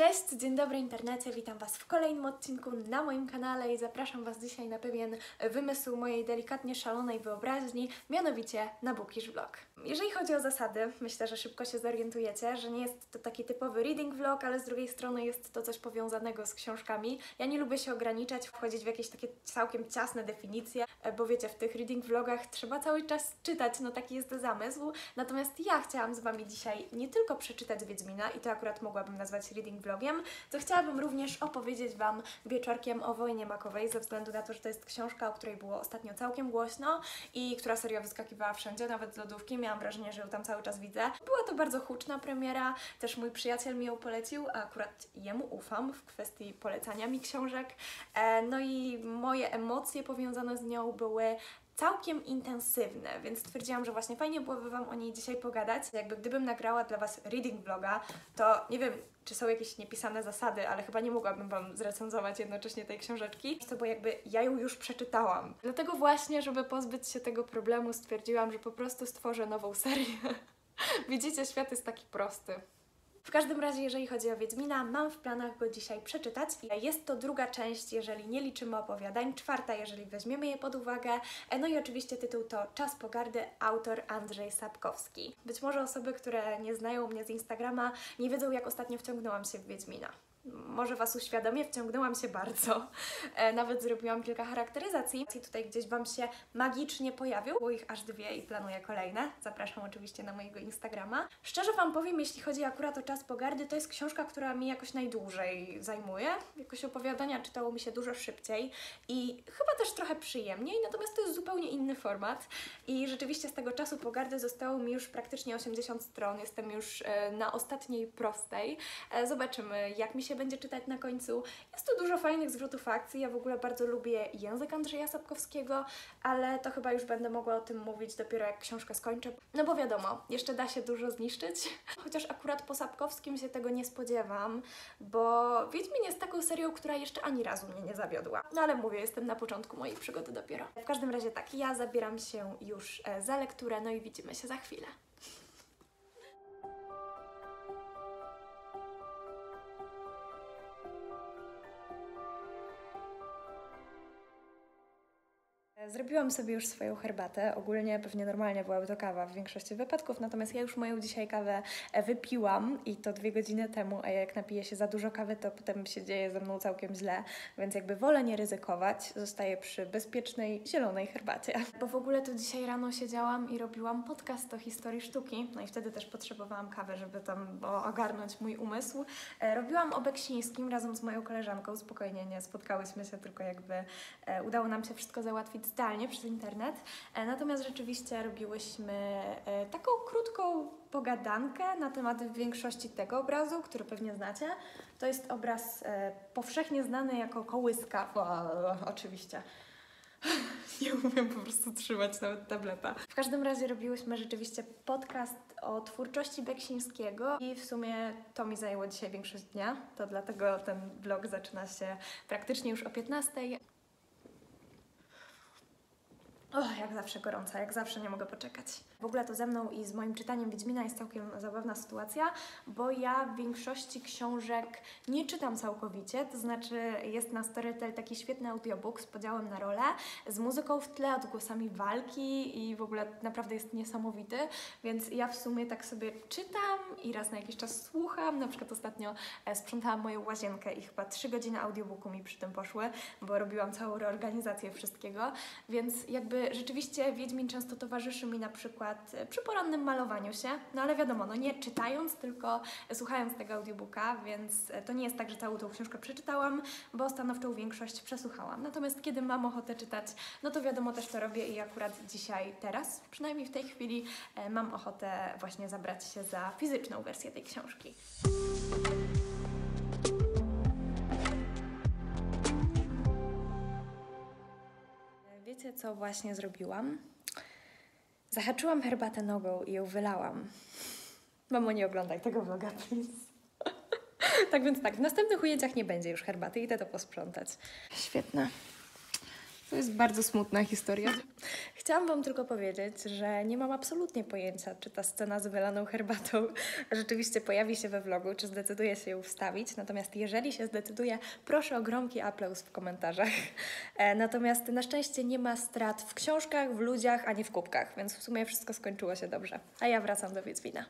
Cześć, dzień dobry internecie, witam Was w kolejnym odcinku na moim kanale i zapraszam Was dzisiaj na pewien wymysł mojej delikatnie szalonej wyobraźni, mianowicie na Bookish Vlog. Jeżeli chodzi o zasady, myślę, że szybko się zorientujecie, że nie jest to taki typowy reading vlog, ale z drugiej strony jest to coś powiązanego z książkami. Ja nie lubię się ograniczać, wchodzić w jakieś takie całkiem ciasne definicje, bo wiecie, w tych reading vlogach trzeba cały czas czytać, no taki jest zamysł. Natomiast ja chciałam z Wami dzisiaj nie tylko przeczytać Wiedźmina i to akurat mogłabym nazwać reading vlogiem, to chciałabym również opowiedzieć Wam wieczorkiem o wojnie makowej, ze względu na to, że to jest książka, o której było ostatnio całkiem głośno i która serio wyskakiwała wszędzie, nawet z lodówki. Miałam wrażenie, że ją tam cały czas widzę. Była to bardzo huczna premiera, też mój przyjaciel mi ją polecił, a akurat jemu ufam w kwestii polecania mi książek. E, no i moje emocje powiązane z nią były całkiem intensywne, więc stwierdziłam, że właśnie fajnie byłoby Wam o niej dzisiaj pogadać. Jakby gdybym nagrała dla Was reading vloga, to nie wiem, czy są jakieś niepisane zasady, ale chyba nie mogłabym Wam zrecenzować jednocześnie tej książeczki, to bo jakby ja ją już przeczytałam. Dlatego właśnie, żeby pozbyć się tego problemu, stwierdziłam, że po prostu stworzę nową serię. Widzicie, świat jest taki prosty. W każdym razie, jeżeli chodzi o Wiedźmina, mam w planach go dzisiaj przeczytać. Jest to druga część, jeżeli nie liczymy opowiadań, czwarta, jeżeli weźmiemy je pod uwagę. No i oczywiście tytuł to Czas Pogardy, autor Andrzej Sapkowski. Być może osoby, które nie znają mnie z Instagrama, nie wiedzą, jak ostatnio wciągnęłam się w Wiedźmina może Was uświadomię, wciągnęłam się bardzo. E, nawet zrobiłam kilka charakteryzacji. I tutaj gdzieś Wam się magicznie pojawił. Było ich aż dwie i planuję kolejne. Zapraszam oczywiście na mojego Instagrama. Szczerze Wam powiem, jeśli chodzi akurat o Czas Pogardy, to jest książka, która mi jakoś najdłużej zajmuje. Jakoś opowiadania czytało mi się dużo szybciej i chyba też trochę przyjemniej, natomiast to jest zupełnie inny format. I rzeczywiście z tego Czasu Pogardy zostało mi już praktycznie 80 stron. Jestem już e, na ostatniej prostej. E, zobaczymy, jak mi się się będzie czytać na końcu. Jest tu dużo fajnych zwrotów akcji. Ja w ogóle bardzo lubię język Andrzeja Sapkowskiego, ale to chyba już będę mogła o tym mówić dopiero jak książkę skończę. No bo wiadomo, jeszcze da się dużo zniszczyć. Chociaż akurat po Sapkowskim się tego nie spodziewam, bo Wiedźmin jest taką serią, która jeszcze ani razu mnie nie zawiodła. No ale mówię, jestem na początku mojej przygody dopiero. W każdym razie tak, ja zabieram się już e, za lekturę, no i widzimy się za chwilę. Zrobiłam sobie już swoją herbatę. Ogólnie pewnie normalnie byłaby to kawa w większości wypadków, natomiast ja już moją dzisiaj kawę e, wypiłam i to dwie godziny temu, a jak napiję się za dużo kawy, to potem się dzieje ze mną całkiem źle, więc jakby wolę nie ryzykować, zostaję przy bezpiecznej, zielonej herbacie. Bo w ogóle to dzisiaj rano siedziałam i robiłam podcast o historii sztuki, no i wtedy też potrzebowałam kawy, żeby tam ogarnąć mój umysł. E, robiłam o Beksińskim razem z moją koleżanką, spokojnie nie spotkałyśmy się, tylko jakby e, udało nam się wszystko załatwić zdalnie przez internet. E, natomiast rzeczywiście robiłyśmy e, taką krótką pogadankę na temat większości tego obrazu, który pewnie znacie. To jest obraz e, powszechnie znany jako kołyska. O, oczywiście. Nie umiem po prostu trzymać nawet tableta. W każdym razie robiłyśmy rzeczywiście podcast o twórczości Beksińskiego i w sumie to mi zajęło dzisiaj większość dnia, to dlatego ten vlog zaczyna się praktycznie już o 15. Oh, jak zawsze gorąca, jak zawsze nie mogę poczekać. W ogóle to ze mną i z moim czytaniem Wiedźmina jest całkiem zabawna sytuacja, bo ja w większości książek nie czytam całkowicie, to znaczy jest na Storytel taki świetny audiobook z podziałem na role, z muzyką w tle, odgłosami walki i w ogóle naprawdę jest niesamowity, więc ja w sumie tak sobie czytam i raz na jakiś czas słucham, na przykład ostatnio e, sprzątałam moją łazienkę i chyba trzy godziny audiobooku mi przy tym poszły, bo robiłam całą reorganizację wszystkiego, więc jakby rzeczywiście Wiedźmin często towarzyszy mi na przykład e, przy porannym malowaniu się, no ale wiadomo, no nie czytając, tylko słuchając tego audiobooka, więc e, to nie jest tak, że całą tą książkę przeczytałam, bo stanowczą większość przesłuchałam. Natomiast kiedy mam ochotę czytać, no to wiadomo, też to robię i akurat dzisiaj, teraz, przynajmniej w tej chwili, e, mam ochotę właśnie zabrać się za fizyczną wersję tej książki. Wiecie, co właśnie zrobiłam? Zahaczyłam herbatę nogą i ją wylałam. Mamo, nie oglądaj tego vloga, please. tak więc tak, w następnych ujęciach nie będzie już herbaty, idę to posprzątać. Świetne. To jest bardzo smutna historia. Chciałam Wam tylko powiedzieć, że nie mam absolutnie pojęcia, czy ta scena z wylaną herbatą rzeczywiście pojawi się we vlogu, czy zdecyduję się ją wstawić. Natomiast jeżeli się zdecyduje, proszę o gromki aplauz w komentarzach. E, natomiast na szczęście nie ma strat w książkach, w ludziach, ani w kubkach, więc w sumie wszystko skończyło się dobrze. A ja wracam do Wiedźmina.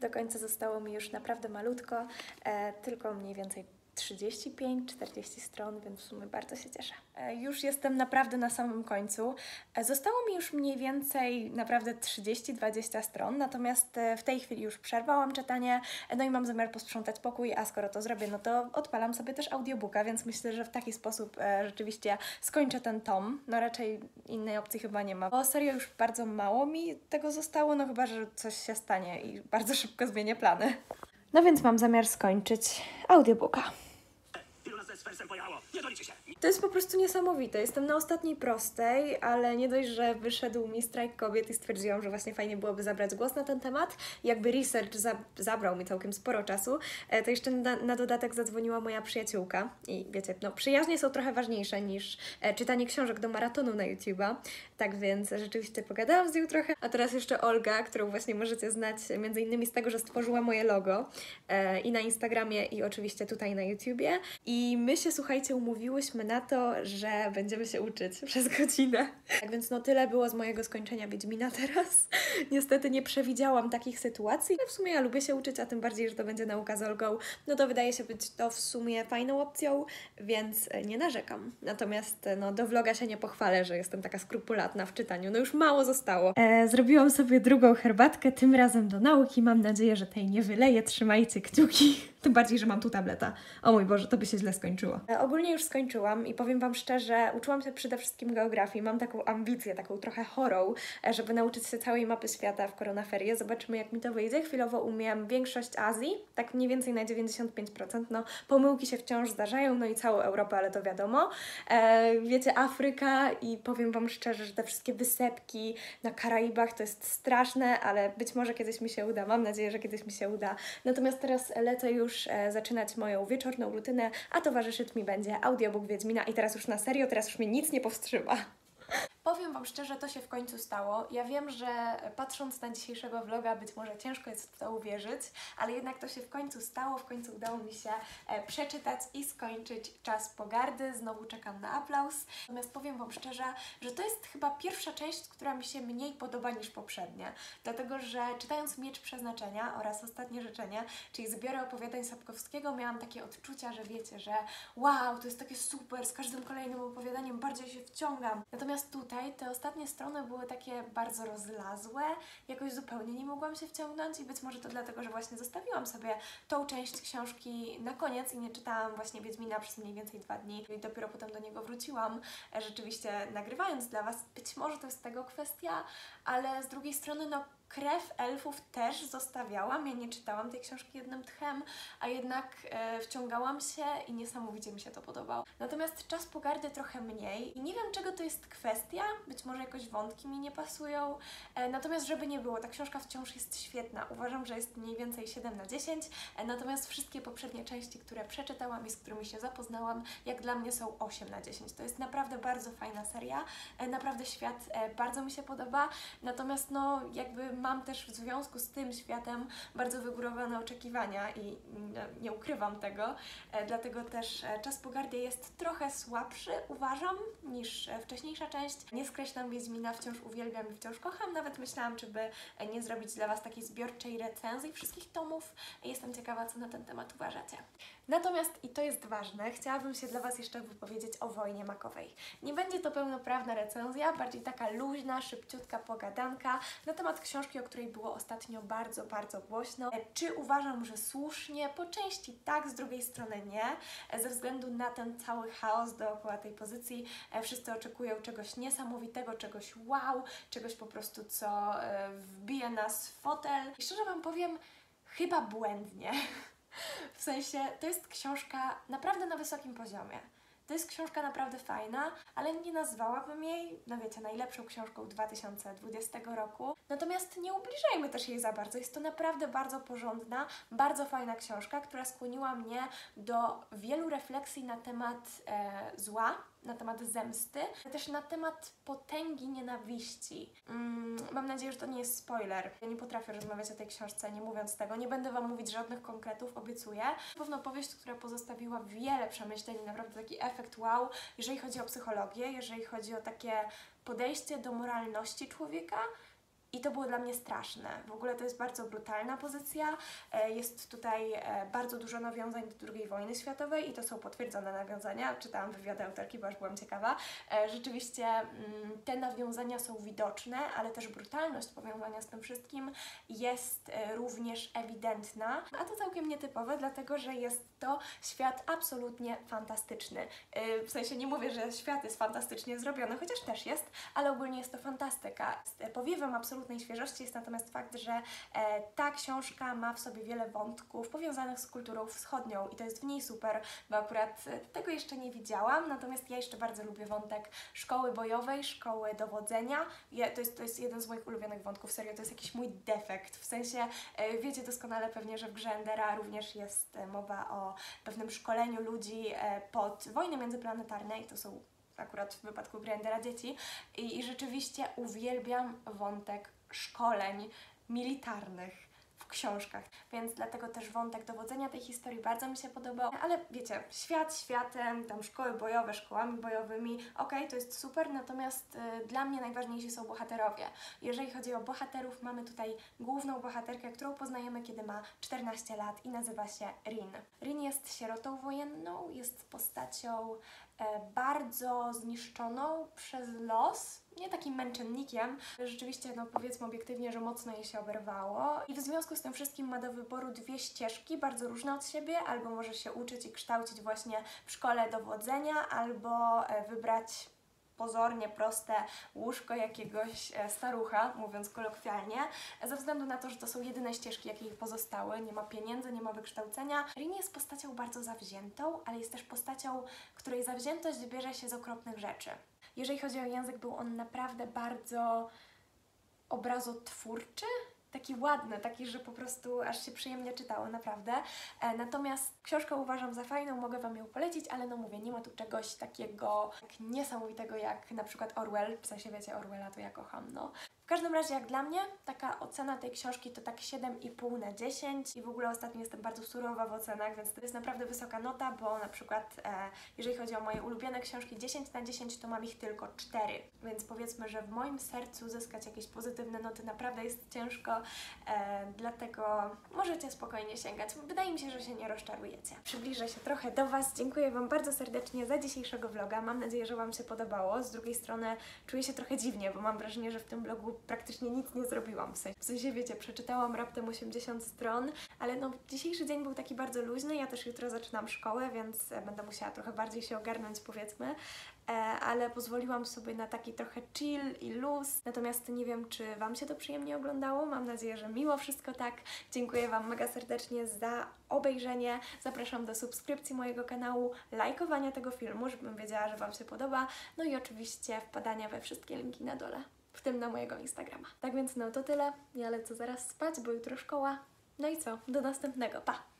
Do końca zostało mi już naprawdę malutko, e, tylko mniej więcej 35-40 stron, więc w sumie bardzo się cieszę. E, już jestem naprawdę na samym końcu. E, zostało mi już mniej więcej naprawdę 30-20 stron, natomiast e, w tej chwili już przerwałam czytanie, no i mam zamiar posprzątać pokój, a skoro to zrobię, no to odpalam sobie też audiobooka, więc myślę, że w taki sposób rzeczywiście skończę ten tom. No raczej innej opcji chyba nie ma, bo serio już bardzo mało mi tego zostało, no chyba, że coś się stanie i bardzo szybko zmienię plany. No więc mam zamiar skończyć audiobooka. To jest po prostu niesamowite. Jestem na ostatniej prostej, ale nie dość, że wyszedł mi strajk kobiet i stwierdziłam, że właśnie fajnie byłoby zabrać głos na ten temat. Jakby research za zabrał mi całkiem sporo czasu, e, to jeszcze na, na, dodatek zadzwoniła moja przyjaciółka. I wiecie, no przyjaźnie są trochę ważniejsze niż e, czytanie książek do maratonu na YouTube'a. Tak więc rzeczywiście pogadałam z nią trochę. A teraz jeszcze Olga, którą właśnie możecie znać między innymi z tego, że stworzyła moje logo e, i na Instagramie i oczywiście tutaj na YouTubie. I my się, słuchajcie, umówiłyśmy na to, że będziemy się uczyć przez godzinę. Tak więc no tyle było z mojego skończenia Wiedźmina teraz. Niestety nie przewidziałam takich sytuacji. W sumie ja lubię się uczyć, a tym bardziej, że to będzie nauka z Olgą. No to wydaje się być to w sumie fajną opcją, więc nie narzekam. Natomiast no do vloga się nie pochwalę, że jestem taka skrupulatna w czytaniu. No już mało zostało. E, zrobiłam sobie drugą herbatkę, tym razem do nauki. Mam nadzieję, że tej nie wyleję. Trzymajcie kciuki. Tym bardziej, że mam tu tableta. O mój Boże, to by się źle skończyło. E, ogólnie już skończyłam i powiem Wam szczerze, uczyłam się przede wszystkim geografii. Mam taką ambicję, taką trochę chorą, e, żeby nauczyć się całej mapy świata w koronaferie. Zobaczymy, jak mi to wyjdzie. Chwilowo umiem większość Azji, tak mniej więcej na 95%. No, pomyłki się wciąż zdarzają, no i całą Europę, ale to wiadomo. E, wiecie, Afryka i powiem Wam szczerze, że te wszystkie wysepki na Karaibach to jest straszne, ale być może kiedyś mi się uda. Mam nadzieję, że kiedyś mi się uda. Natomiast teraz lecę już już e, zaczynać moją wieczorną rutynę, a towarzyszyć mi będzie audiobook Wiedźmina i teraz już na serio, teraz już mnie nic nie powstrzyma. Wam szczerze, to się w końcu stało. Ja wiem, że patrząc na dzisiejszego vloga, być może ciężko jest w to uwierzyć, ale jednak to się w końcu stało. W końcu udało mi się e, przeczytać i skończyć Czas Pogardy. Znowu czekam na aplauz. Natomiast powiem Wam szczerze, że to jest chyba pierwsza część, która mi się mniej podoba niż poprzednie. Dlatego, że czytając Miecz Przeznaczenia oraz Ostatnie Życzenie, czyli zbiory opowiadań Sapkowskiego, miałam takie odczucia, że wiecie, że wow, to jest takie super, z każdym kolejnym opowiadaniem bardziej się wciągam. Natomiast tutaj te ostatnie strony były takie bardzo rozlazłe, jakoś zupełnie nie mogłam się wciągnąć i być może to dlatego, że właśnie zostawiłam sobie tą część książki na koniec i nie czytałam właśnie Wiedźmina przez mniej więcej dwa dni i dopiero potem do niego wróciłam, e, rzeczywiście nagrywając dla Was. Być może to jest tego kwestia, ale z drugiej strony no krew elfów też zostawiałam. Ja nie czytałam tej książki jednym tchem, a jednak e, wciągałam się i niesamowicie mi się to podobało. Natomiast czas pogardy trochę mniej i nie wiem czego to jest kwestia, być może jakoś wątki mi nie pasują. E, natomiast żeby nie było, ta książka wciąż jest świetna. Uważam, że jest mniej więcej 7 na 10, e, natomiast wszystkie poprzednie części, które przeczytałam i z którymi się zapoznałam, jak dla mnie są 8 na 10. To jest naprawdę bardzo fajna seria, e, naprawdę świat e, bardzo mi się podoba, natomiast no jakby mam też w związku z tym światem bardzo wygórowane oczekiwania i nie ukrywam tego, e, dlatego też e, Czas Pogardy jest trochę słabszy, uważam, niż e, wcześniejsza część. Nie skreślam Wiedźmina, wciąż uwielbiam i wciąż kocham, nawet myślałam, czy by nie zrobić dla Was takiej zbiorczej recenzji wszystkich tomów. Jestem ciekawa, co na ten temat uważacie. Natomiast, i to jest ważne, chciałabym się dla Was jeszcze wypowiedzieć o wojnie makowej. Nie będzie to pełnoprawna recenzja, bardziej taka luźna, szybciutka pogadanka na temat książki, o której było ostatnio bardzo, bardzo głośno. E, czy uważam, że słusznie? Po części tak, z drugiej strony nie, e, ze względu na ten cały chaos dookoła tej pozycji. E, wszyscy oczekują czegoś niesamowitego, czegoś wow, czegoś po prostu, co wbije nas w fotel. I szczerze Wam powiem, chyba błędnie. W sensie, to jest książka naprawdę na wysokim poziomie. To jest książka naprawdę fajna, ale nie nazwałabym jej, no wiecie, najlepszą książką 2020 roku. Natomiast nie ubliżajmy też jej za bardzo. Jest to naprawdę bardzo porządna, bardzo fajna książka, która skłoniła mnie do wielu refleksji na temat e, zła, na temat zemsty, ale też na temat potęgi nienawiści. Mm, mam nadzieję, że to nie jest spoiler. Ja nie potrafię rozmawiać o tej książce, nie mówiąc tego. Nie będę Wam mówić żadnych konkretów, obiecuję. Na pewno powieść, która pozostawiła wiele przemyśleń naprawdę taki efekt wow, jeżeli chodzi o psychologię, jeżeli chodzi o takie podejście do moralności człowieka. I to było dla mnie straszne. W ogóle to jest bardzo brutalna pozycja. E, Jest tutaj e, bardzo dużo nawiązań do II wojny światowej i to są potwierdzone nawiązania. Czytałam wywiady autorki, bo aż byłam ciekawa. E, Rzeczywiście mm, te nawiązania są widoczne, ale też brutalność powiązania z tym wszystkim jest również ewidentna. A to całkiem nietypowe, dlatego że jest to świat absolutnie fantastyczny. W sensie nie mówię, że świat jest fantastycznie zrobiony, chociaż też jest, ale ogólnie jest to fantastyka. Z- e, Powiewem absolutnej świeżości jest natomiast fakt, że e, ta książka ma w sobie wiele wątków powiązanych z kulturą wschodnią i to jest w niej super, bo akurat e, tego jeszcze nie widziałam, natomiast ja jeszcze bardzo lubię wątek szkoły bojowej, szkoły dowodzenia. Ja, to, jest, to jest jeden z moich ulubionych wątków, serio, to jest jakiś mój defekt, w sensie e, wiecie doskonale pewnie, że w grze Endera również jest mowa o pewnym szkoleniu ludzi pod wojny międzyplanetarne i to są akurat w wypadku gry Endera dzieci. I, i rzeczywiście uwielbiam wątek szkoleń militarnych książkach, więc dlatego też wątek dowodzenia tej historii bardzo mi się podobał. Ale wiecie, świat światem, tam szkoły bojowe, szkołami bojowymi, okej, to jest super, natomiast y, dla mnie najważniejsi są bohaterowie. Jeżeli chodzi o bohaterów, mamy tutaj główną bohaterkę, którą poznajemy, kiedy ma 14 lat i nazywa się Rin. Rin jest sierotą wojenną, jest postacią e, bardzo zniszczoną przez los, nie takim męczennikiem. Rzeczywiście, no powiedzmy obiektywnie, że mocno jej się oberwało. I w związku z tym wszystkim ma do wyboru dwie ścieżki, bardzo różne od siebie. Albo może się uczyć i kształcić właśnie w szkole dowodzenia, albo e, wybrać pozornie proste łóżko jakiegoś e, starucha, mówiąc kolokwialnie, ze względu na to, że to są jedyne ścieżki, jakie jej pozostały. Nie ma pieniędzy, nie ma wykształcenia. Rin jest postacią bardzo zawziętą, ale jest też postacią, której zawziętość bierze się z okropnych rzeczy. Jeżeli chodzi o język, był on naprawdę bardzo obrazotwórczy, taki ładny, taki, że po prostu aż się przyjemnie czytało, naprawdę. E, natomiast książkę uważam za fajną, mogę Wam ją polecić, ale no mówię, nie ma tu czegoś takiego tak niesamowitego jak na przykład Orwell, w sensie wiecie, Orwella to ja kocham, no. Każdym razie, jak dla mnie, taka ocena tej książki to tak 7,5 na 10 i w ogóle ostatnio jestem bardzo surowa w ocenach, więc to jest naprawdę wysoka nota, bo na przykład e, jeżeli chodzi o moje ulubione książki 10 na 10, to mam ich tylko 4, więc powiedzmy, że w moim sercu zyskać jakieś pozytywne noty naprawdę jest ciężko, e, dlatego możecie spokojnie sięgać. Wydaje mi się, że się nie rozczarujecie. Przybliżę się trochę do Was. Dziękuję Wam bardzo serdecznie za dzisiejszego vloga. Mam nadzieję, że Wam się podobało. Z drugiej strony czuję się trochę dziwnie, bo mam wrażenie, że w tym vlogu praktycznie nic nie zrobiłam. W sensie, w sensie wiecie, przeczytałam raptem 80 stron, ale no dzisiejszy dzień był taki bardzo luźny. Ja też jutro zaczynam szkołę, więc e, będę musiała trochę bardziej się ogarnąć, powiedzmy. E, ale pozwoliłam sobie na taki trochę chill i luz. Natomiast nie wiem, czy Wam się to przyjemnie oglądało. Mam nadzieję, że mimo wszystko tak. Dziękuję Wam mega serdecznie za obejrzenie. Zapraszam do subskrypcji mojego kanału, lajkowania tego filmu, żebym wiedziała, że Wam się podoba. No i oczywiście wpadania we wszystkie linki na dole, w tym na mojego Instagrama. Tak więc no to tyle. Ja lecę zaraz spać, bo jutro szkoła. No i co? Do następnego. Pa!